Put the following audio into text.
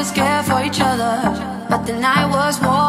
were scared for each other, but the night was warm.